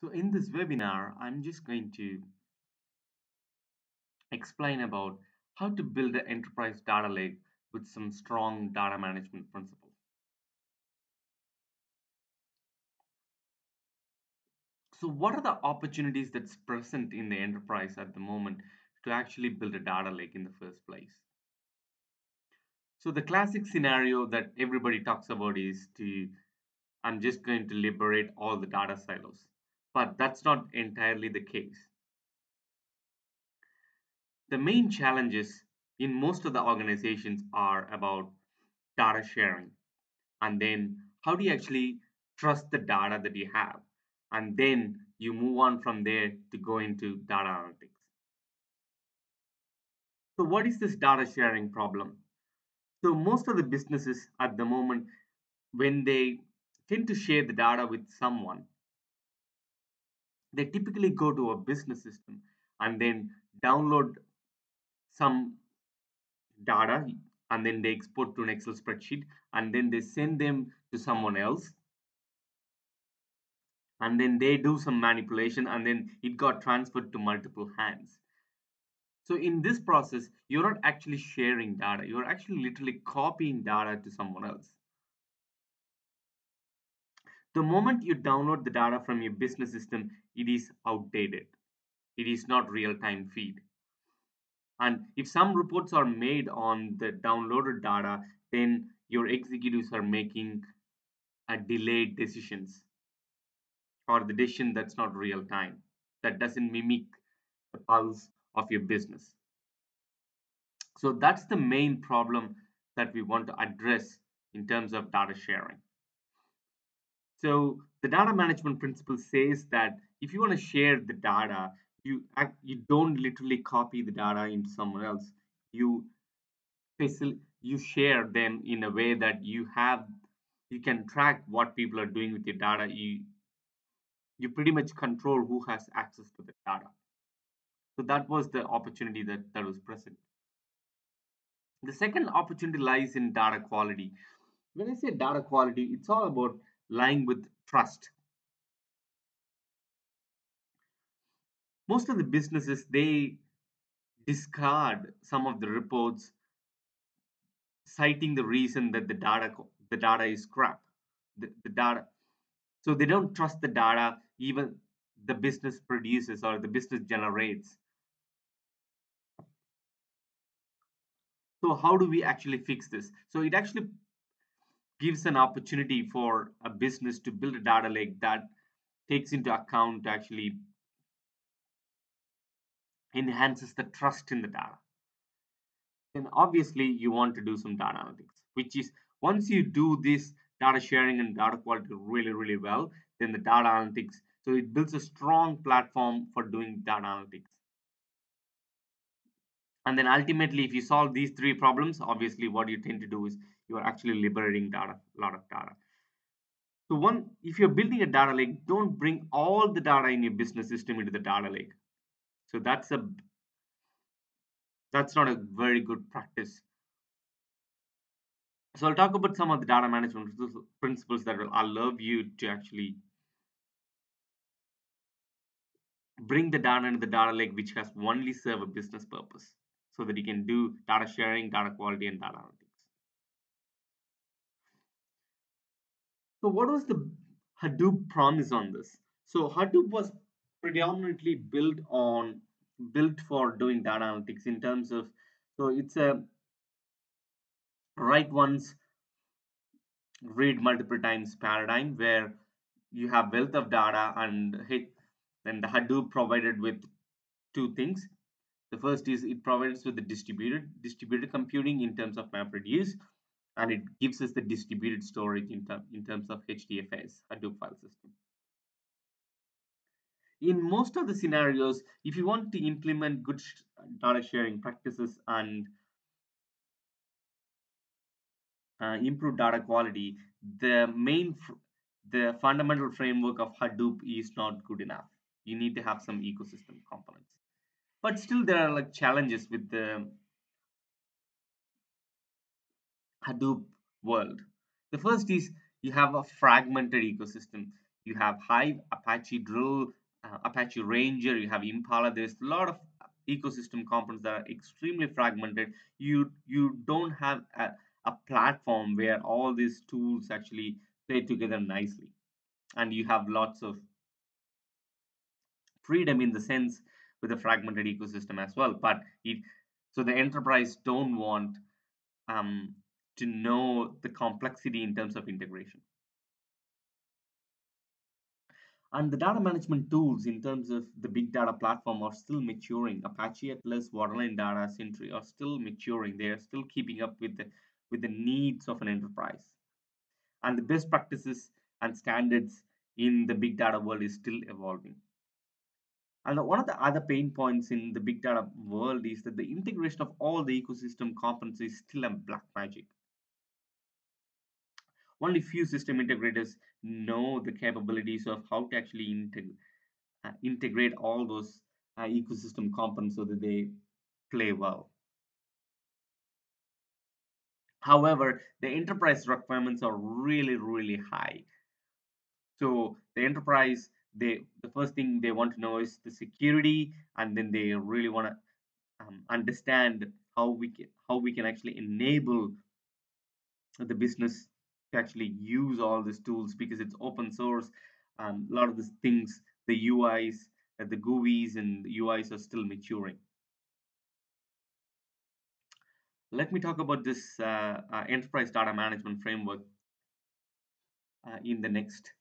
So in this webinar, I'm just going to explain about how to build an enterprise data lake with some strong data management principles. So what are the opportunities that's present in the enterprise at the moment to actually build a data lake in the first place? So the classic scenario that everybody talks about is to, I'm just going to liberate all the data silos. But that's not entirely the case. The main challenges in most of the organizations are about data sharing. And then how do you actually trust the data that you have? And then you move on from there to go into data analytics. So what is this data sharing problem? So most of the businesses at the moment, when they tend to share the data with someone, they typically go to a business system and then download some data and then they export to an Excel spreadsheet and then they send them to someone else and then they do some manipulation and then it got transferred to multiple hands. So in this process, you're not actually sharing data. You're actually literally copying data to someone else. The moment you download the data from your business system, it is outdated. It is not real-time feed. And if some reports are made on the downloaded data, then your executives are making a delayed decisions or the decision that's not real time, that doesn't mimic the pulse of your business. So that's the main problem that we want to address in terms of data sharing. So the data management principle says that if you want to share the data, you you don't literally copy the data into someone else. You you share them in a way that you have you can track what people are doing with your data. You you pretty much control who has access to the data. So that was the opportunity that, that was present. The second opportunity lies in data quality. When I say data quality, it's all about lying with trust. Most of the businesses they discard some of the reports citing the reason that the data the data is crap. The, the data so they don't trust the data even the business produces or the business generates. So how do we actually fix this? So it actually gives an opportunity for a business to build a data lake that takes into account actually enhances the trust in the data. And obviously you want to do some data analytics, which is once you do this data sharing and data quality really, really well, then the data analytics. So it builds a strong platform for doing data analytics. And then ultimately, if you solve these three problems, obviously what you tend to do is you are actually liberating data, a lot of data. So one, if you're building a data lake, don't bring all the data in your business system into the data lake. So that's a that's not a very good practice. So I'll talk about some of the data management principles that will allow you to actually bring the data into the data lake which has only serve a business purpose so that you can do data sharing, data quality, and data analytics. So what was the Hadoop promise on this? So Hadoop was predominantly built on built for doing data analytics in terms of so it's a write once read multiple times paradigm where you have wealth of data and hit then the hadoop provided with two things the first is it provides with the distributed distributed computing in terms of MapReduce and it gives us the distributed storage in, ter in terms of HDFS Hadoop file system in most of the scenarios, if you want to implement good data sharing practices and uh, improve data quality, the main, the fundamental framework of Hadoop is not good enough. You need to have some ecosystem components. But still, there are like challenges with the Hadoop world. The first is you have a fragmented ecosystem you have Hive, Apache Drill, uh, Apache Ranger, you have Impala. There's a lot of ecosystem components that are extremely fragmented. You you don't have a, a platform where all these tools actually play together nicely, and you have lots of freedom in the sense with a fragmented ecosystem as well. But it so the enterprise don't want um, to know the complexity in terms of integration. And the data management tools in terms of the big data platform are still maturing. Apache Atlas, Waterline Data, Sentry are still maturing. They are still keeping up with the with the needs of an enterprise. And the best practices and standards in the big data world is still evolving. And one of the other pain points in the big data world is that the integration of all the ecosystem components is still a black magic. Only few system integrators know the capabilities of how to actually integ- uh, integrate all those uh, ecosystem components so that they play well. However, the enterprise requirements are really, really high. So the enterprise, they the first thing they want to know is the security, and then they really want to um, understand how we can, how we can actually enable the business to actually use all these tools because it's open source. Um, a lot of these things, the UIs, uh, the GUIs, and the UIs are still maturing. Let me talk about this uh, uh, enterprise data management framework uh, in the next